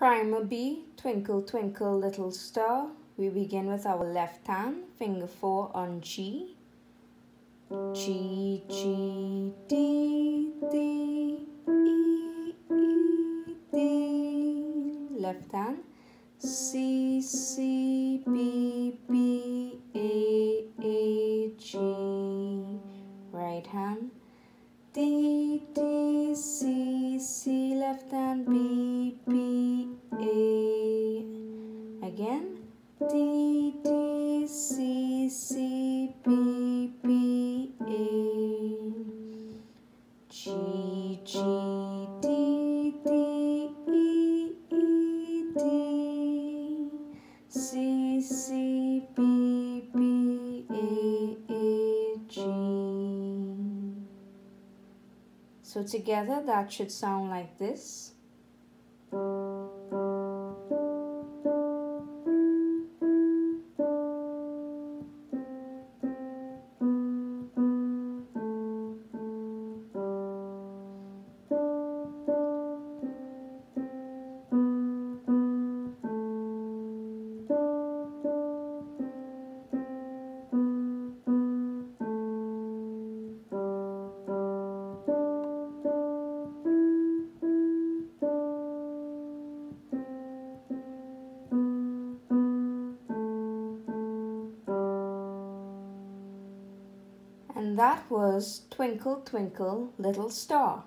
Primer B, Twinkle Twinkle Little Star. We begin with our left hand, finger 4 on G. G, G, D, D, E, E, D. Left hand. C, C, B, B, A, A, G. Right hand. D, D, C, C. Left hand. B, B. Again. D, D, C, C, B, B, A. G, G, D, D, E, E, D. C, C, B, B, A, A, G. So together that should sound like this. And that was Twinkle Twinkle Little Star.